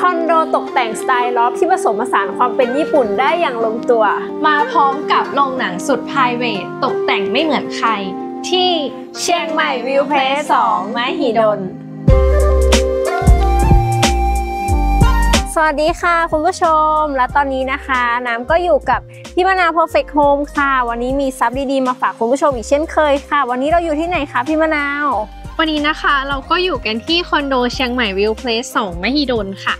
คอนโดตกแต่งสไตล์ลอฟที่ผสมผสานความเป็นญี่ปุ่นได้อย่างลงตัว มาพร้อมกับโรงหนังสุด p r i v a t ตกแต่งไม่เหมือนใคร ที่เชียงใหม่วิวเพลสสองมหิดลสวัสดีค่ะคุณผู้ชม และตอนนี้นะคะ น้ำก็อยู่กับพี่มะนาว Perfect Home ค่ะ วันนี้มีซับดีๆ มาฝากคุณผู้ชมอีกเช่นเคยค่ะ วันนี้เราอยู่ที่ไหนคะพี่มะนาว วันนี้นะคะเราก็อยู่กันที่คอนโดเชียงใหม่วิวเพลส2มหิดลค่ะ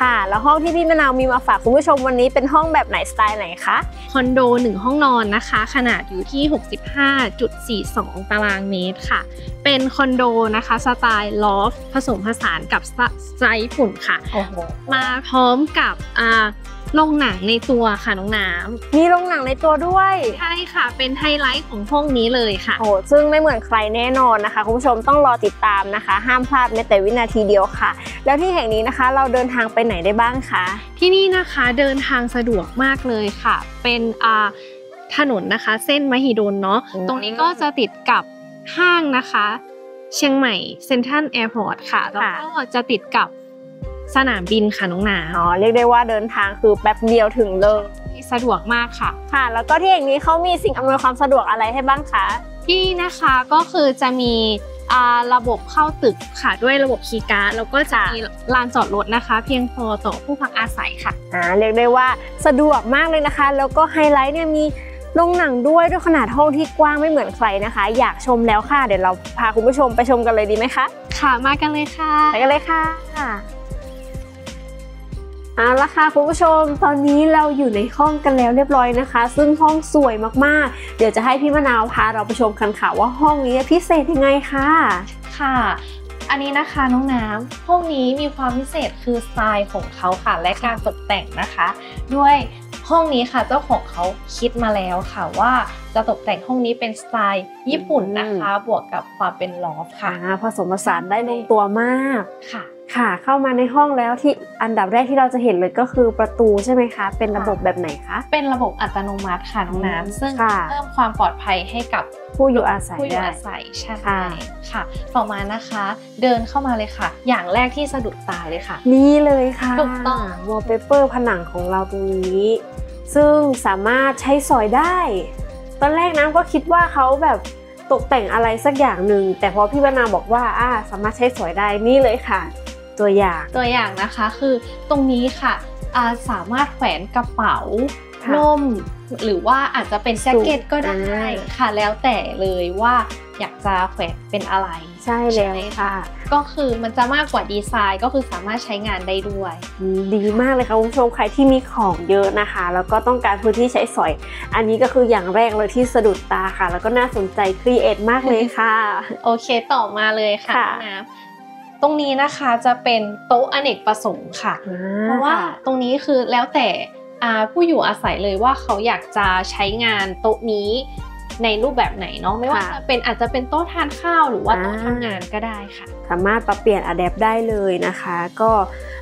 ค่ะ แล้วห้องที่พี่มะนาวมีมาฝากคุณผู้ชมวันนี้เป็นห้องแบบไหนสไตล์ไหนคะ คอนโด 1 ห้องนอนนะคะ ขนาดอยู่ที่ 65.42 ตารางเมตรค่ะ เป็นคอนโดนะคะสไตล์ลอฟผสมผสานกับสไตล์ญี่ปุ่นค่ะโอ้โหมาพร้อมกับอ่า โรงหนังในตัวค่ะน้องน้ำมีโรงหนังในตัวด้วย ใช่ค่ะ เป็นไฮไลท์ของห้องนี้เลยค่ะ โอ้โหซึ่งไม่เหมือนใครแน่นอนนะคะ คุณผู้ชมต้องรอติดตามนะคะ ห้ามพลาดแม้แต่วินาทีเดียวค่ะ แล้วที่แห่งนี้นะคะ เราเดินทางไปไหนได้บ้างคะ ที่นี่นะคะเดินทางสะดวกมากเลยค่ะ เป็นอ่าถนนนะคะ เส้นมหิดลเนาะอืมตรงนี้ก็จะติดกับห้างนะคะ เชียงใหม่เซ็นทรัลแอร์พอร์ตค่ะแล้วก็จะติดกับ สนามบินค่ะน้องน้ำอ๋อเรียกได้ว่าเดินทางคือแป๊บเดียวถึงเลยสะดวกมากค่ะ ค่ะ แล้วก็ที่แห่งนี้เขามีสิ่งอำนวยความสะดวกอะไรให้บ้างคะที่นี่นะคะก็คือจะมีอ่าระบบเข้าตึกค่ะด้วยระบบคีย์การ์ดแล้วก็จะมีลานจอดรถนะคะ เพียงพอต่อผู้พักอาศัยค่ะอ่าเรียกได้ว่าสะดวกมากเลยนะคะ แล้วก็ไฮไลท์เนี่ยมีโรงหนังด้วยด้วยขนาดห้องที่กว้างไม่เหมือนใครนะคะ อยากชมแล้วค่ะ เดี๋ยวเราพาคุณผู้ชมไปชมกันเลยดีไหมคะ ค่ะมากันเลยค่ะไปกันเลยค่ะ เอาละค่ะคุณผู้ชมตอนนี้เราอยู่ในห้องกันแล้วเรียบร้อยนะคะ ซึ่งห้องสวยมากๆ เดี๋ยวจะให้พี่มะนาวพาเราไปชมกันค่ะว่าห้องนี้พิเศษยังไงค่ะ ค่ะ อันนี้นะคะน้องน้ำห้องนี้มีความพิเศษคือสไตล์ของเขาค่ะ และการตกแต่งนะคะ ด้วยห้องนี้ค่ะเจ้าของเขาคิดมาแล้วค่ะว่าจะตกแต่งห้องนี้เป็นสไตล์ญี่ปุ่นนะคะ บวกกับความเป็นลอฟค่ะค่ะผสมผสานได้ลงตัวมากค่ะ ค่ะ เข้ามาในห้องแล้วที่อันดับแรกที่เราจะเห็นเลยก็คือประตูใช่ไหมคะ เป็นระบบแบบไหนคะ เป็นระบบอัตโนมัติค่ะน้องน้ำซึ่งค่ะเพิ่มความปลอดภัยให้กับผู้อยู่อาศัยผู้อยู่ได้อาศัยใช่ค่ะค่ะ ต่อมานะคะ เดินเข้ามาเลยค่ะ อย่างแรกที่สะดุดตาเลยค่ะ นี่เลยค่ะถูกต้องวอลเปเปอร์ผนังของเราตรงนี้ ซึ่งสามารถใช้สอยได้ ตอนแรกน้ำก็คิดว่าเขาแบบตกแต่งอะไรสักอย่างหนึ่ง แต่พอพี่วนาบอกว่าอ่าสามารถใช้สอยได้นี่เลยค่ะ ตัวอย่าง ตัวอย่างนะคะคือตรงนี้ค่ะอ่าสามารถแขวนกระเป๋าค่ะล่มหรือว่าอาจจะเป็นแจ็คเก็ตก็ได้อ่าค่ะแล้วแต่เลยว่าอยากจะแขวนเป็นอะไร ใช่แล้วค่ะ ก็คือมันจะมากกว่าดีไซน์ก็คือสามารถใช้งานได้ด้วยอืมดีมากเลยค่ะคุณผู้ชมใครที่มีของเยอะนะคะ แล้วก็ต้องการพื้นที่ใช้สอย อันนี้ก็คืออย่างแรกเลยที่สะดุดตาค่ะ แล้วก็น่าสนใจครีเอทมากเลยค่ะ โอเคต่อมาเลยค่ะค่ะน้ำ ตรงนี้นะคะจะเป็นโต๊ะอเนกประสงค์ค่ะ เพราะว่าตรงนี้คือแล้วแต่อ่าผู้อยู่อาศัยเลยว่าเขาอยากจะใช้งานโต๊ะนี้ ในรูปแบบไหนเนาะไม่ว่าค่ะจะเป็นอาจจะเป็นโต๊ะทานข้าวหรือว่าอ่าโต๊ะทำงานก็ได้ค่ะ สามารถปรับเปลี่ยนอะแดปได้เลยนะคะ ก็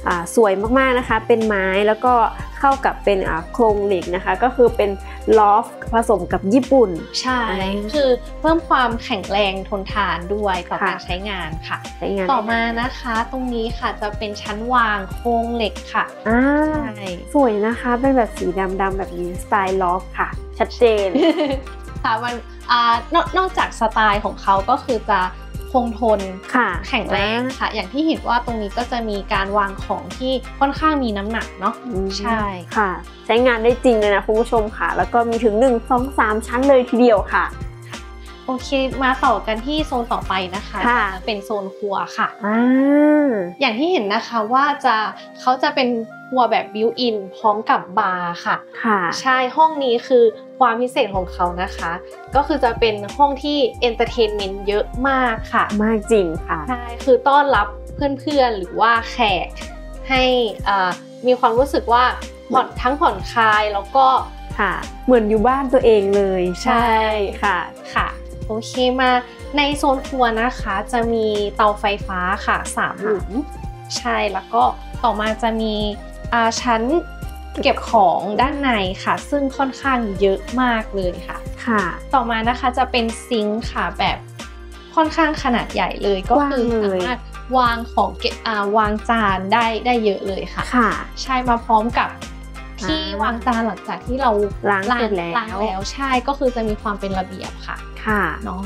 อ่าสวยมากๆนะคะ เป็นไม้แล้วก็เข้ากับเป็นอ่าโครงเหล็กนะคะ ก็คือเป็นลอฟผสมกับญี่ปุ่น ใช่อ่าคือเพิ่มความแข็งแรงทนทานด้วยต่อค่ะการใช้งานค่ะใช้งานต่อมานะคะตรงนี้ค่ะจะเป็นชั้นวางโครงเหล็กค่ะอ่าใช่สวยนะคะเป็นแบบสีดำๆแบบนี้สไตล์ลอฟค่ะ ชัดเจน ค่ะมันอ่านอกนอกจากสไตล์ของเขาก็คือจะคงทนค่ะแข็งแรงค่ะ อย่างที่เห็นว่าตรงนี้ก็จะมีการวางของที่ค่อนข้างมีน้ำหนักเนาะอืมใช่ค่ะ ใช้งานได้จริงเลยนะคุณผู้ชมค่ะ แล้วก็มีถึง 1 2 3 ชั้นเลยทีเดียวค่ะ โอเค มาต่อกันที่โซนต่อไปนะคะค่ะเป็นโซนครัวค่ะอ่าอย่างที่เห็นนะคะว่าจะเขาจะเป็นครัวแบบ built-in พร้อมกับบาร์ค่ะค่ะ ใช่ห้องนี้คือความพิเศษของเขานะคะ ก็คือจะเป็นห้องที่ entertainment เยอะมากค่ะ มากจริงค่ะ ใช่ คือต้อนรับเพื่อนๆหรือว่าแขกให้อ่ามีความรู้สึกว่าผ่อนทั้งผ่อนคลายแล้วก็ค่ะ เหมือนอยู่บ้านตัวเองเลย ใช่ค่ะค่ะ โอเคมาในโซนครัวนะคะ จะมีเตาไฟฟ้าค่ะสามหลุมใช่แล้วก็ต่อมาจะมีอ่าชั้นเก็บของด้านในค่ะ ซึ่งค่อนข้างเยอะมากเลยค่ะค่ะ ต่อมานะคะจะเป็นซิงค์ค่ะแบบค่อนข้างขนาดใหญ่เลยก็คือกว้างเลยสามารถวางของเก็บอ่าวางจานได้ได้เยอะเลยค่ะค่ะ ใช่มาพร้อมกับที่อ่าวางจานหลังจากที่เราล้างเสร็จแล้วล้างแล้วใช่ก็คือจะมีความเป็นระเบียบค่ะ ค่ะเนาะ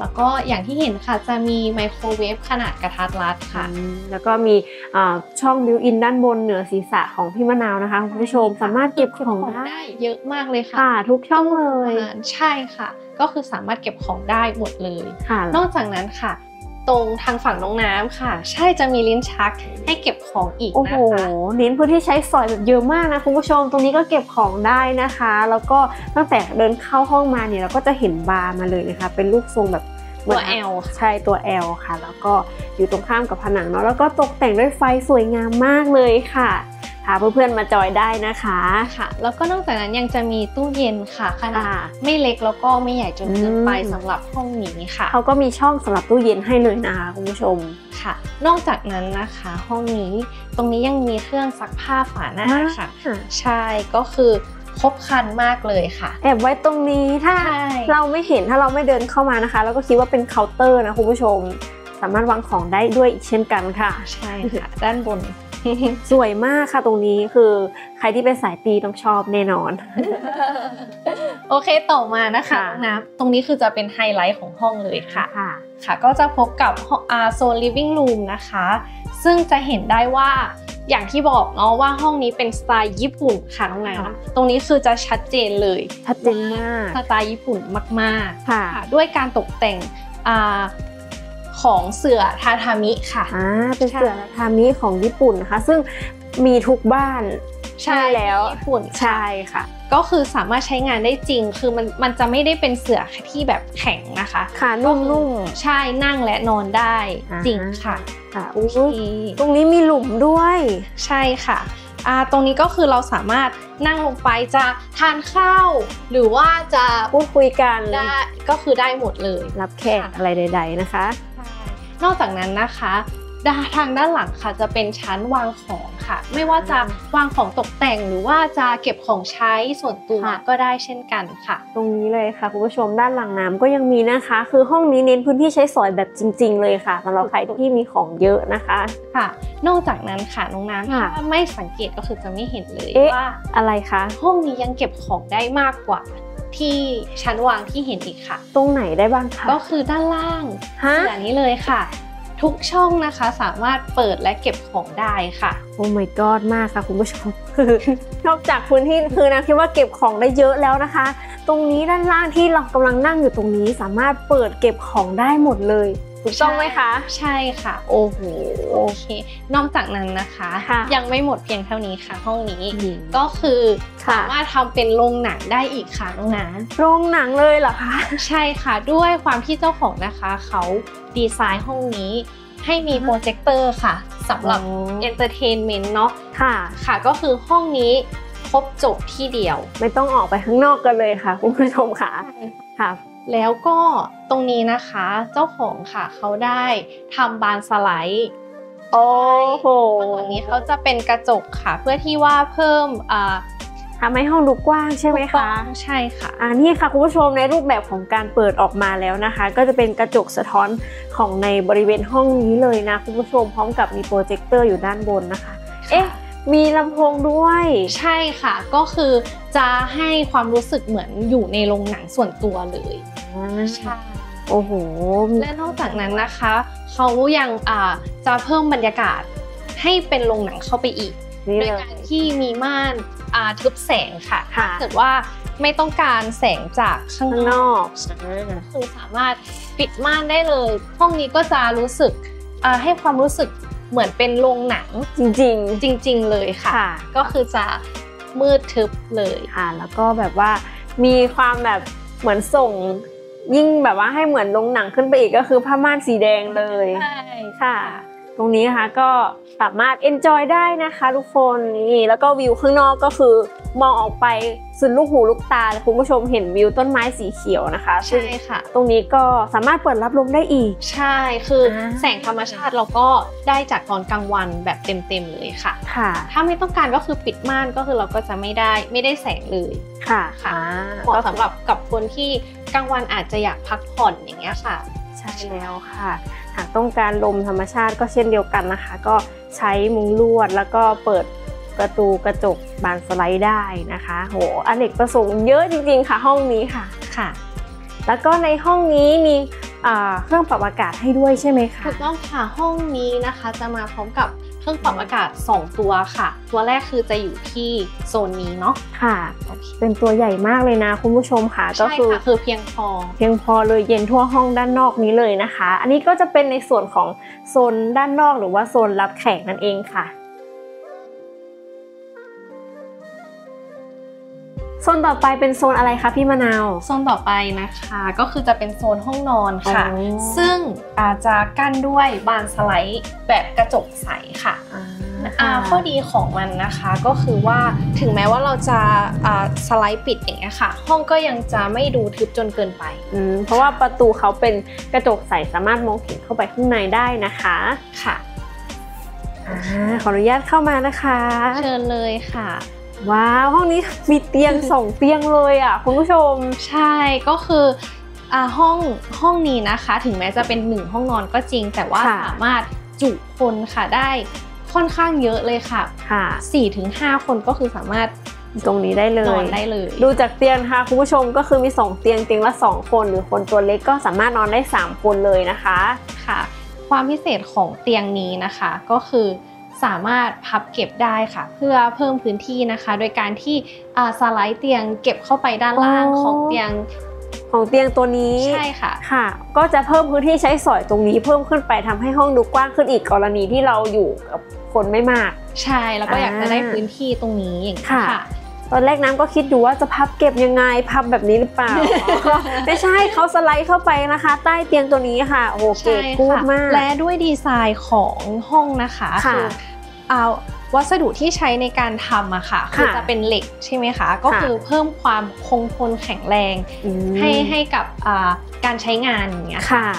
แล้วก็อย่างที่เห็นค่ะจะมีไมโครเวฟขนาดกระทัดรัดค่ะอืมแล้วก็มีอ่าช่อง built-in ด้านบนเหนือศีรษะของพี่มะนาวนะคะคุณผู้ชมสามารถเก็บของได้ได้เยอะมากเลยค่ะค่ะทุกช่องเลยอ่าใช่ค่ะ ก็คือสามารถเก็บของได้หมดเลยค่ะนอกจากนั้นค่ะ ตรงทางฝั่งน้องน้ำค่ะ ใช่จะมีลิ้นชักให้เก็บของอีกโอ้โหนะคะเน้นพื้นที่ใช้สอยแบบเยอะมากนะคุณผู้ชม ตรงนี้ก็เก็บของได้นะคะ แล้วก็ตั้งแต่เดินเข้าห้องมาเนี่ยเราก็จะเห็นบาร์มาเลยนะคะ เป็นรูปทรงแบบเหมืตัอนว L ค่ะใช่ตัว L ค่ะ แล้วก็อยู่ตรงข้ามกับผนังเนาะแล้วก็ตกแต่งด้วยไฟสวยงามมากเลยค่ะ พาเพื่อนๆมาจอยได้นะคะค่ะ แล้วก็นอกจากนั้นยังจะมีตู้เย็นค่ะขนาดค่ะไม่เล็กแล้วก็ไม่ใหญ่จนเกินไปอืมสำหรับห้องนี้ค่ะเขาก็มีช่องสำหรับตู้เย็นให้เลยนะคะคุณผู้ชมค่ะ นอกจากนั้นนะคะห้องนี้ตรงนี้ยังมีเครื่องซักผ้าฝาหน้าค่ะใช่ก็คือครบครันมากเลยค่ะ แอบไว้ตรงนี้ถ้าใช่เราไม่เห็นถ้าเราไม่เดินเข้ามานะคะเราก็คิดว่าเป็นเคาน์เตอร์นะคุณผู้ชม สามารถวางของได้ด้วยอีกเช่นกันค่ะ ใช่ค่ะ ด้านบน สวยมากค่ะตรงนี้คือใครที่เป็นสายตี้ต้องชอบแน่นอน โอเคต่อมานะคะค่ะน้ำตรงนี้คือจะเป็นไฮไลท์ของห้องเลยค่ะค่ะค่ะ ก็จะพบกับห้องอ่าโซน living room นะคะ ซึ่งจะเห็นได้ว่าอย่างที่บอกเนาะว่าห้องนี้เป็นสไตล์ญี่ปุ่นค่ะน้องน้ำค่ะตรงนี้คือจะชัดเจนเลยชัดเจนมากสไตล์ญี่ปุ่นมากๆค่ะค่ะด้วยการตกแต่งอา ของเสื่อทาทามิค่ะอ่าเป็นใช่เสือทามิของญี่ปุ่นนะคะ ซึ่งมีทุกบ้านใช่แล้วญี่ปุ่นใช่ค่ะ ก็คือสามารถใช้งานได้จริง คือมันมันจะไม่ได้เป็นเสื่อที่แบบแข็งนะคะค่ะนุ่มๆใช่นั่งและนอนได้อ่าจริงค่ะค่ะโออุ้ยเคตรงนี้มีหลุมด้วย ใช่ค่ะอ่าตรงนี้ก็คือเราสามารถนั่งลงไปจะทานข้าว หรือว่าจะพูดคุยกันได้ก็คือได้หมดเลยรับแขกอะไรใด ๆนะคะ นอกจากนั้นนะคะด้านทางด้านหลังค่ะจะเป็นชั้นวางของค่ะ ไม่ว่าจะวางของตกแต่งหรือว่าจะเก็บของใช้ส่วนตัวค่ะก็ได้เช่นกันค่ะ ตรงนี้เลยค่ะคุณผู้ชมด้านหลังน้ำก็ยังมีนะคะ คือห้องนี้เน้นพื้นที่ใช้สอยแบบจริง ๆ เลยค่ะสำหรับใครที่มีของเยอะนะคะค่ะ นอกจากนั้นค่ะน้องน้ำค่ะถ้าไม่สังเกตก็คือจะไม่เห็นเลยเอ๊ะว่าอะไรคะห้องนี้ยังเก็บของได้มากกว่า ที่ชั้นวางที่เห็นอีกค่ะ ตรงไหนได้บ้างคะก็คือด้านล่างฮะอย่างนี้เลยค่ะ ทุกช่องนะคะสามารถเปิดและเก็บของได้ค่ะ โอ้ my god มากค่ะคุณผู้ชมคือนอกจากพื้นที่คือนะคิดว่าเก็บของได้เยอะแล้วนะคะ ตรงนี้ด้านล่างที่เรากำลังนั่งอยู่ตรงนี้สามารถเปิดเก็บของได้หมดเลย ถูกต้องไหมคะ ใช่ค่ะ โอ้โหโอเค นอกจากนั้นนะคะค่ะยังไม่หมดเพียงเท่านี้ค่ะ ห้องนี้อืมก็คือค่ะสามารถทำเป็นโรงหนังได้อีกค่ะน้องน้ำ โรงหนังเลยเหรอคะใช่ค่ะ ด้วยความที่เจ้าของนะคะเขาดีไซน์ห้องนี้ให้มีโปรเจคเตอร์ค่ะสำหรับ entertainment เนาะค่ะ ค่ะก็คือห้องนี้ครบจบที่เดียว ไม่ต้องออกไปข้างนอกกันเลยค่ะ คุณผู้ชมค่ะค่ะ แล้วก็ ตรงนี้นะคะเจ้าของค่ะเขาได้ทำบานสไลด์โอ้โหข้างหลังนี้เขาจะเป็นกระจกค่ะ เพื่อที่ว่าเพิ่มอ่าทำให้ห้องดูกว้างใช่ไหมคะใช่ค่ะอ่านี่ค่ะคุณผู้ชมในรูปแบบของการเปิดออกมาแล้วนะคะ ก็จะเป็นกระจกสะท้อนของในบริเวณห้องนี้เลยนะคุณผู้ชมพร้อมกับมีโปรเจคเตอร์อยู่ด้านบนนะคะ เอ๊ะมีลำโพงด้วยใช่ค่ะ ก็คือจะให้ความรู้สึกเหมือนอยู่ในโรงหนังส่วนตัวเลยใช่ โอ้โห และนอกจากนั้นนะคะเขายังอ่าจะเพิ่มบรรยากาศให้เป็นโรงหนังเข้าไปอีกนี่โดยเลยการที่มีม่านอ่าทึบแสงค่ะค่ะถ้าเกิดว่าไม่ต้องการแสงจากข้างข้างนนอกอกคือสามารถปิดม่านได้เลย ห้องนี้ก็จะรู้สึกอ่าให้ความรู้สึกเหมือนเป็นโรงหนังจริงจริง ๆ เลยๆค่ะค่ะ ก็คือจะมืดทึบเลยค่ะ แล้วก็แบบว่ามีความแบบเหมือนส่ง ยิ่งแบบว่าให้เหมือนลงหนังขึ้นไปอีกก็คือผ้าม่านสีแดงเลยใช่ค่ะ ตรงนี้นะคะก็ สามารถ enjoy ได้นะคะทุกคนนี่แล้วก็วิวข้างนอกก็คือ มองออกไปสุดลูกหูลูกตาเลยคุณผู้ชมเห็นวิวต้นไม้สีเขียวนะคะซึ่งใช่ค่ะ ตรงนี้ก็สามารถเปิดรับลมได้อีก ใช่คืออาแสงธรรมชาติเราก็ได้จากตอนกลางวันแบบเต็มๆเลยค่ะค่ะ ถ้าไม่ต้องการก็คือปิดม่านก็คือเราก็จะไม่ได้ไม่ได้แสงเลยค่ะค่ะอ่าเหมาะสำหรับกับคนที่กลางวันอาจจะอยากพักผ่อนอย่างเงี้ยค่ะ ใช่แล้วค่ะหากต้องการลมธรรมชาติก็เช่นเดียวกันนะคะ ก็ ใช้มุ้งลวดแล้วก็เปิดประตูกระจกบานสไลด์ได้นะคะ โหอเนกประสงค์เยอะจริงๆค่ะห้องนี้ค่ะค่ะ แล้วก็ในห้องนี้มีอ่าเครื่องปรับอากาศให้ด้วยใช่ไหมคะถูกต้องค่ะห้องนี้นะคะจะมาพร้อมกับ เครื่องปรับอากาศ 2 ตัวค่ะ ตัวแรกคือจะอยู่ที่โซนนี้เนาะค่ะโอเคเป็นตัวใหญ่มากเลยนะคุณผู้ชมค่ะก็ใช่คือค่ะคือเพียงพอ เพียงพอเลยเย็นทั่วห้องด้านนอกนี้เลยนะคะ อันนี้ก็จะเป็นในส่วนของโซนด้านนอกหรือว่าโซนรับแขกนั่นเองค่ะ โซนต่อไปเป็นโซนอะไรคะพี่มะนาว โซนต่อไปนะคะก็คือจะเป็นโซนห้องนอนค่ะอ๋อซึ่งอาจจะกั้นด้วยบานสไลด์แบบกระจกใสค่ะอ่าข้อดีของมันนะคะก็คือว่าถึงแม้ว่าเราจะอ่าสไลด์ปิดอย่างเงี้ยค่ะ ห้องก็ยังจะไม่ดูทึบจนเกินไปอืมเพราะว่าประตูเขาเป็นกระจกใสสามารถมองเห็นเข้าไปข้างในได้นะคะค่ะอ่าขออนุญาตเข้ามานะคะ เชิญเลยค่ะ ว้าว ห้องนี้มีเตียงสองเตียงเลยอะคุณผู้ชมใช่ก็คืออ่าห้องห้องนี้นะคะ ถึงแม้จะเป็นหนึ่งห้องนอนก็จริง แต่ว่าค่ะสามารถจุคนค่ะได้ค่อนข้างเยอะเลยค่ะค่ะ4-5คนก็คือสามารถตรงนี้ได้เลยนอนได้เลย ดูจากเตียงนะคะคุณผู้ชมก็คือมี 2 เตียงเตียงละ 2 คน หรือคนตัวเล็กก็สามารถนอนได้ 3 คนเลยนะคะค่ะ ความพิเศษของเตียงนี้นะคะก็คือ สามารถพับเก็บได้ค่ะ เพื่อเพิ่มพื้นที่นะคะ โดยการที่อ่าสไลด์เตียงเก็บเข้าไปด้านล่างอ๋อของเตียงของเตียงตัวนี้ใช่ค่ะค่ะ ก็จะเพิ่มพื้นที่ใช้สอยตรงนี้เพิ่มขึ้นไปทำให้ห้องดูกว้างขึ้นอีกกรณีที่เราอยู่กับคนไม่มาก ใช่แล้วก็อยากจะได้อ่าพื้นที่ตรงนี้อย่างนี้ยค่ะค่ะ ตอนแรกน้ำก็คิดอยู่ว่าจะพับเก็บยังไงพับแบบนี้หรือเปล่า ไม่ใช่เขาสไลด์เข้าไปนะคะ ใต้เตียงตัวนี้ค่ะ โอ้โหเก๋ใช่กูดค่ะมาก และด้วยดีไซน์ของห้องนะคะค่ะอเอาวัสดุที่ใช้ในการทำอะค่ะคือค่ะจะเป็นเหล็กใช่ไหมคะ ก็ค่ะคือเพิ่มความคงทนแข็งแรงอืมให้ให้กับอ่าการใช้งานอย่างเงี้ยค่ะค่ะ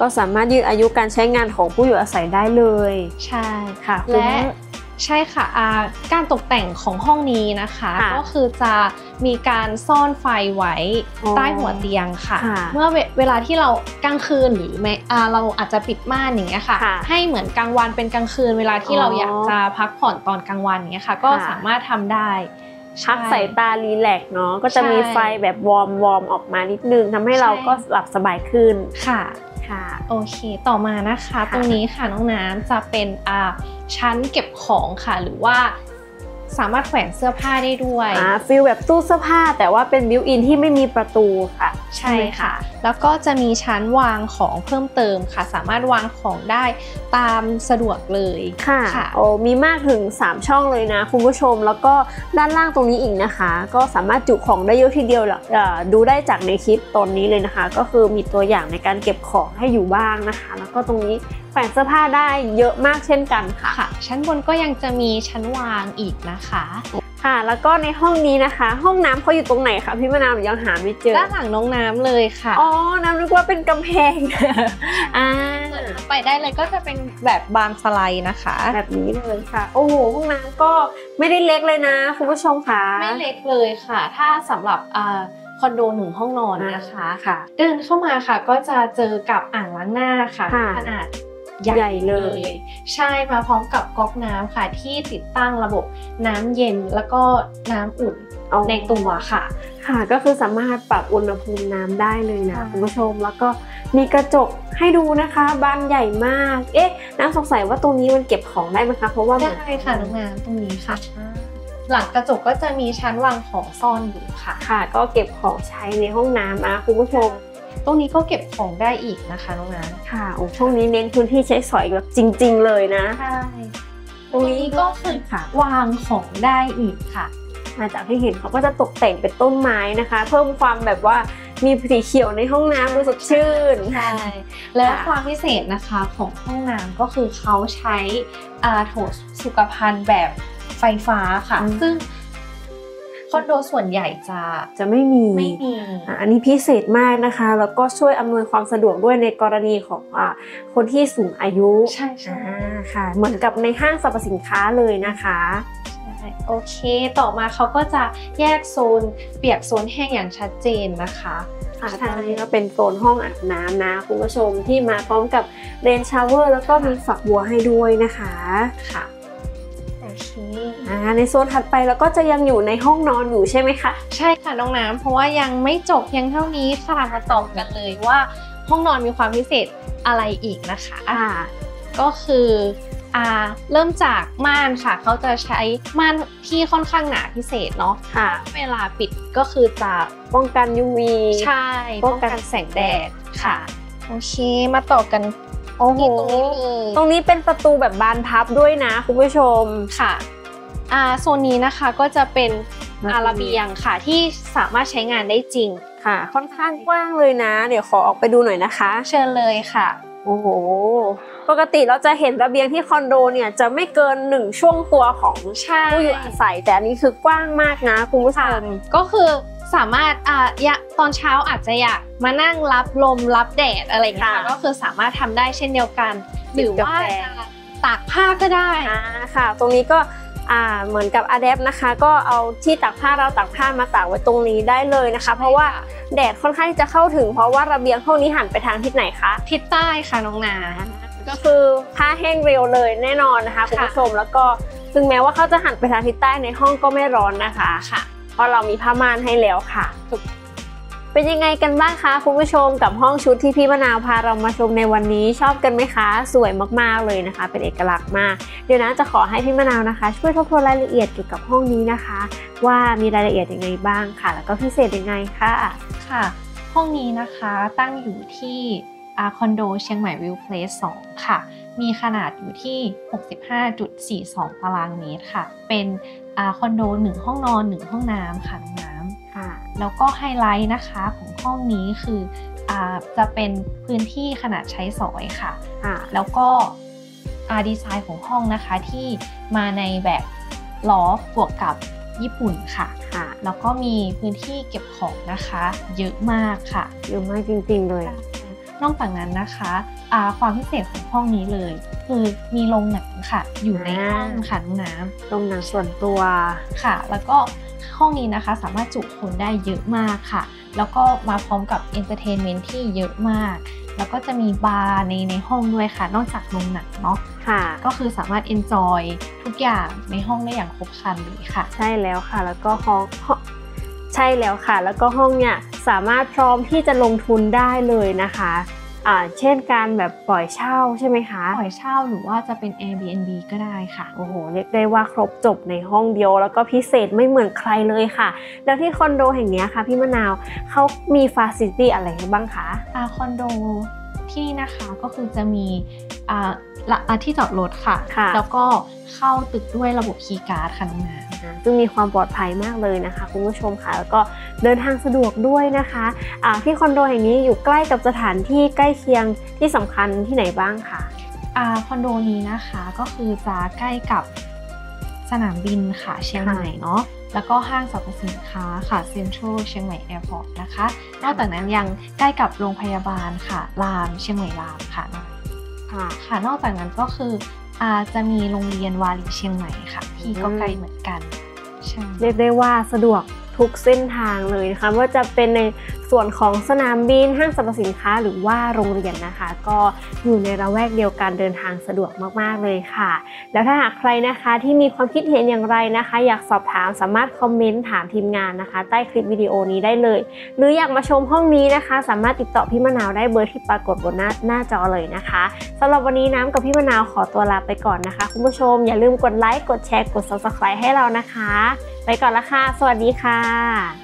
ก็สามารถยืดอายุการใช้งานของผู้อยู่อาศัยได้เลย ใช่ค่ะและคุ้ม ใช่ค่ะอ่าการตกแต่งของห้องนี้นะคะค่ะก็คือจะมีการซ่อนไฟไว้อ๋อใต้หัวเตียงค่ะค่ะเมื่อเวเวลาที่เรากลางคืนหรือแม้อ่าเราอาจจะปิดม่านอย่างเงี้ยค่ะค่ะ ให้เหมือนกลางวันเป็นกลางคืน เวลาที่อ๋อเราอยากจะพักผ่อนตอนกลางวันอย่างเงี้ยค่ะ ก็ค่ะสามารถทำได้พักใช่สายตา relax เนาะก็จะมีใช่ไฟแบบ warm warm ออกมานิดนึงทำให้เราใช่ก็หลับสบายขึ้นค่ะ ค่ะ โอเค ต่อมานะคะค่ะตรงนี้ค่ะน้องน้ำจะเป็นอ่าชั้นเก็บของค่ะ หรือว่า สามารถแขวนเสื้อผ้าได้ด้วยอ่า feel แบบตู้เสื้อผ้าแต่ว่าเป็น built-in ที่ไม่มีประตูค่ะ ใช่ค่ะ แล้วก็จะมีชั้นวางของเพิ่มเติมค่ะ สามารถวางของได้ตามสะดวกเลยค่ะค่ะโอ้มีมากถึง 3 ช่องเลยนะคุณผู้ชม แล้วก็ด้านล่างตรงนี้อีกนะคะ ก็สามารถจุของได้เยอะทีเดียวหรอกเอ่อดูได้จากในคลิปตอนนี้เลยนะคะ ก็คือมีตัวอย่างในการเก็บของให้อยู่บ้างนะคะ แล้วก็ตรงนี้ แขวนเสื้อผ้าได้เยอะมากเช่นกันค่ะค่ะ ชั้นบนก็ยังจะมีชั้นวางอีกนะคะค่ะแล้วก็ในห้องนี้นะคะ ห้องน้ำเขาอยู่ตรงไหนคะพี่มะนาวหนูยังหาไม่เจอด้านหลังน้องน้ำเลยค่ะอ๋อน้ำนึกว่าเป็นกำแพงอ่าไปได้เลยก็จะเป็นแบบบานสไลด์นะคะ แบบนี้เลยค่ะ โอ้โหห้องน้ำก็ไม่ได้เล็กเลยนะคุณผู้ชมค่ะไม่เล็กเลยค่ะ ถ้าสำหรับอ่าคอนโดหนึ่งห้องนอนนะคะค่ะ เดินเข้ามาค่ะก็จะเจอกับอ่างล้างหน้าค่ะค่ะขนาด ใหญ่เลย ใช่มาพร้อมกับก๊อกน้ำค่ะ ที่ติดตั้งระบบน้ำเย็นแล้วก็น้ำอุ่นอ๋อในตัวค่ะ ค่ะก็คือสามารถปรับอุณหภูมิน้ำได้เลยนะใช่คุณผู้ชมแล้วก็มีกระจกให้ดูนะคะบานใหญ่มาก เอ๊ะ น้ำสงสัยว่าตรงนี้มันเก็บของได้ไหมคะเพราะว่าเหมือนได้ค่ะน้องน้ำตรงนี้ค่ะหลังกระจกก็จะมีชั้นวางของซ่อนอยู่ค่ะ ค่ะ ก็เก็บของใช้ในห้องน้ำนะคุณผู้ชม ตรงนี้ก็เก็บของได้อีกนะคะน้องน้ำค่ะโอ้ช่วงนี้เน้นพื้นที่ใช้สอยแบบจริง ๆ เลยนะ ใช่ตรงนี้ก็คือค่ะวางของได้อีกค่ะ มาจากที่เห็นเขาก็จะตกแต่งเป็นต้นไม้นะคะ เพิ่มความแบบว่ามีสีเขียวในห้องน้ำดูสดชื่น ใช่ และค่ะความพิเศษนะคะของห้องน้ำก็คือเขาใช้อาโถสุขภัณฑ์แบบไฟฟ้าค่ะ ซึ่งค อนโดส่วนใหญ่จะจะไม่มีไม่มีอะอันนี้พิเศษมากนะคะ แล้วก็ช่วยอำนวยความสะดวกด้วยในกรณีของอ่าคนที่สูงอายุใช่ใช่อ่าค่ะเหมือนกับในห้างสรรพสินค้าเลยนะคะใช่โอเค ต่อมาเขาก็จะแยกโซนเปียกโซนแห้งอย่างชัดเจนนะคะค่ะใช่ตอนนี้ก็เป็นโซนห้องอาบน้ำนะคุณผู้ชมที่มาพร้อมกับเรนชาวเวอร์แล้วก็มีฝักบัวให้ด้วยนะคะ ค่ะ โอเค อ่าในโซนถัดไปเราก็จะยังอยู่ในห้องนอนอยู่ใช่ไหมคะ ใช่ค่ะน้องน้ำเพราะว่ายังไม่จบเพียงเท่านี้ค่ะมาต่อกันเลยว่าห้องนอนมีความพิเศษอะไรอีกนะคะอ่าก็คืออ่าเริ่มจากม่านค่ะ เขาจะใช้ม่านที่ค่อนข้างหนาพิเศษเนาะค่ะ เวลาปิดก็คือจะป้องกัน UV ใช่ป้ป้อองงกักันนแสงแดดค่ะโอเคมาต่อกันโอ้โหที่ตรงนี้เลยตรงนี้เป็นประตูแบบบานพับด้วยนะคุณผู้ชมค่ะ อ่าโซนนี้นะคะก็จะเป็นอาระเบียงค่ะที่สามารถใช้งานได้จริงค่ะ ค่อนข้างกว้างเลยนะ เดี๋ยวขอออกไปดูหน่อยนะคะ เชิญเลยค่ะ โอ้โหปกติเราจะเห็นระเบียงที่คอนโดเนี่ยจะไม่เกินหนึ่งช่วงตัวของใช่ผู้อยู่อาศัยแต่อันนี้คือกว้างมากนะคุณผู้ชค่ะมก็คือสามารถอ่าอยากตอนเช้าอาจจะอยากมานั่งรับลมรับแดดอะไรอย่างเงี้ยค่ะก็คือสามารถทำได้เช่นเดียวกัน หรือว่าจิบกาแฟจะตากผ้าก็ได้อ่าค่ะ ตรงนี้ก็อ่า เหมือนกับอ d ด p นะคะ ก็เอาที่ตากผ้าเราตากผ้ามาตากไว้ตรงนี้ได้เลยนะคะ เพราะว่าแดดค่อนข้างที่จะเข้าถึง เพราะว่าระเบียงห้องนี้หันไปทางทิศไหนคะทิศใต้ค่ะน้องนาก็คือผ้าแห้งเร็วเลยแน่นอนนะคะคุณผู้ชมแล้วก็ถึงแม้ว่าเขาจะหันไปทางทิศใต้ในห้องก็ไม่ร้อนนะคะค่ะเพราะเรามีผ้าม่านให้แล้วค่ะ เป็นยังไงกันบ้างคะคุณผู้ชมกับห้องชุดที่พี่มะนาวพาเรามาชมในวันนี้ชอบกันไหมคะ สวยมากๆเลยนะคะ เป็นเอกลักษณ์มาก เดี๋ยวนะจะขอให้พี่มะนาวนะคะ ช่วยทบทวนรายละเอียดเกี่ยวกับห้องนี้นะคะ ว่ามีรายละเอียดยังไงบ้างค่ะ แล้วก็พิเศษยังไงค่ะค่ะ ห้องนี้นะคะตั้งอยู่ที่อาคอนโดเชียงใหม่วิวเพลส2ค่ะ มีขนาดอยู่ที่ 65.42 ตารางเมตรค่ะ เป็นอาคอนโด 1 ห้องนอน 1 ห้องน้ำค่ะน้องน้ำ แล้วก็ไฮไลท์นะคะของห้องนี้คืออาจะเป็นพื้นที่ขนาดใช้สอยค่ะค่ะแล้วก็อาดีไซน์ของห้องนะคะที่มาในแบบลอฟบวกกับญี่ปุ่นค่ะค่ะแล้วก็มีพื้นที่เก็บของนะคะ เยอะมากค่ะเยอะมากจริงๆเลย นอกจากนั้นนะคะอ่าความพิเศษของห้องนี้เลย คือมีโรงหนังค่ะ อยู่ในห้องค่ะน้องนา โรงหนังส่วนตัวค่ะ แล้วก็ ห้องนี้นะคะสามารถจุคนได้เยอะมากค่ะ แล้วก็มาพร้อมกับ entertainment ที่เยอะมาก แล้วก็จะมีบาร์ในในห้องด้วยค่ะ นอกจากโรงหนังเนาะค่ะ ก็คือสามารถ enjoy ทุกอย่างในห้องได้อย่างครบครันเลยค่ะ ใช่แล้วค่ะ แล้วก็ห้องห้องใช่แล้วค่ะ แล้วก็ห้องเนี่ยสามารถพร้อมที่จะลงทุนได้เลยนะคะ อ่าเช่นการแบบปล่อยเช่าใช่ไหมคะปล่อยเช่าหรือว่าจะเป็น Airbnb ก็ได้ค่ะ โอ้โหเรียกได้ว่าครบจบในห้องเดียว แล้วก็พิเศษไม่เหมือนใครเลยค่ะ แล้วที่คอนโดแห่งเนี้ยค่ะพี่มะนาวเขามี facility อะไรบ้างคะอาคอนโดที่นี่นะคะก็คือจะมีอ่าละอ่า ที่จอดรถค่ะค่ะ แล้วก็เข้าตึกด้วยระบบคีย์การ์ดค่ะน้องนาซึ่งมีความปลอดภัยมากเลยนะคะ คุณผู้ชมค่ะ แล้วก็เดินทางสะดวกด้วยนะคะอ่าที่คอนโดแห่งนี้อยู่ใกล้กับสถานที่ใกล้เคียงที่สำคัญที่ไหนบ้างคะอาคอนโดนี้นะคะก็คือจะใกล้กับสนามบินค่ะเชียงใหม่เนาะแล้วก็ห้างสรรพสินค้าค่ะเซ็นทรัลเชียงใหม่แอร์พอร์ตนะคะนอกจากนั้นยังใกล้กับโรงพยาบาลค่ะรามเชียงใหม่รามค่ะ ค่ะค่ะนอกจากนั้นก็คืออาจะมีโรงเรียนวารีเชียงใหม่ค่ะ ที่ก็ใกล้เหมือนกันใช่เรียกได้ว่าสะดวก ทุกเส้นทางเลยนะคะว่าจะเป็นในส่วนของสนามบินห้างสรรพสินค้าหรือว่าโรงเรียนนะคะ ก็อยู่ในระแวกเดียวกันเดินทางสะดวกมาก ๆ เลยค่ะ แล้วถ้าหากใครนะคะที่มีความคิดเห็นอย่างไรนะคะ อยากสอบถามสามารถคอมเมนต์ถามทีมงานนะคะ ใต้คลิปวิดีโอนี้ได้เลย หรืออยากมาชมห้องนี้นะคะ สามารถติดต่อพี่มะนาวได้เบอร์ที่ปรากฏบนหน้าหน้าจอเลยนะคะสำหรับวันนี้น้ำกับพี่มะนาวขอตัวลาไปก่อนนะคะ คุณผู้ชมอย่าลืมกดไลค์กดแชร์กด subscribe ให้เรานะคะ ไปก่อนละค่ะ สวัสดีค่ะ